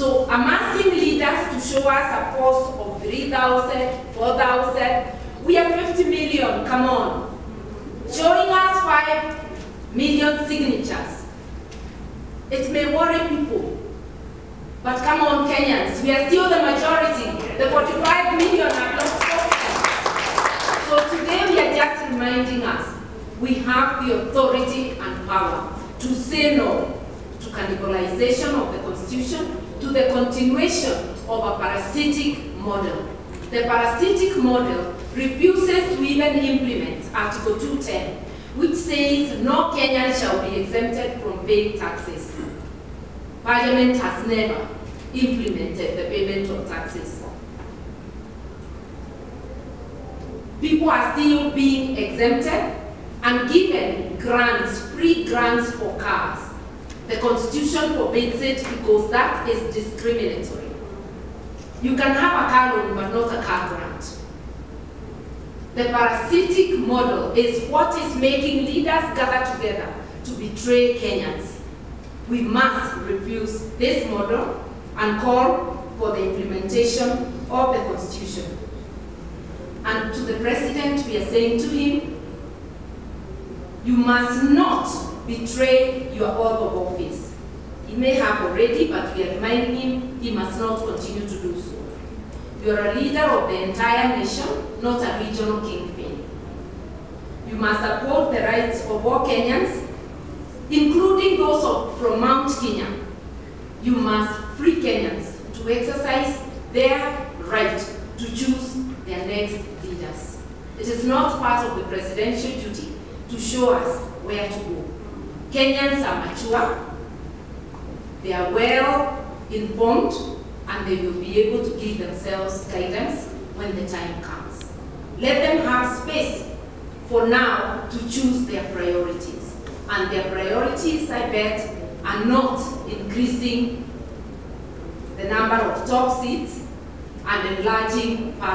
So amassing leaders to show us a post of 3,000, 4,000, we are 50 million, come on. Showing us 5 million signatures. It may worry people, but come on Kenyans, we are still the majority. The 45 million are not spoken. So today we are just reminding us, we have the authority and power to say no to cannibalization of the constitution, to the continuation of a parasitic model. The parasitic model refuses to even implement Article 210, which says no Kenyan shall be exempted from paying taxes. Parliament has never implemented the payment of taxes. People are still being exempted and given grants, free grants for cars. The Constitution forbids it because that is discriminatory. You can have a car loan but not a car grant. The parasitic model is what is making leaders gather together to betray Kenyans. We must refuse this model and call for the implementation of the Constitution. And to the President, we are saying to him, you must not betray your oath of office. He may have already, but we are reminding him he must not continue to do so. You are a leader of the entire nation, not a regional kingpin. You must uphold the rights of all Kenyans, including those of, from Mount Kenya. You must free Kenyans to exercise their right to choose their next leaders. It is not part of the presidential duty to show us where to go. Kenyans are mature, they are well informed, and they will be able to give themselves guidance when the time comes. Let them have space for now to choose their priorities. And their priorities, I bet, are not increasing the number of top seats and enlarging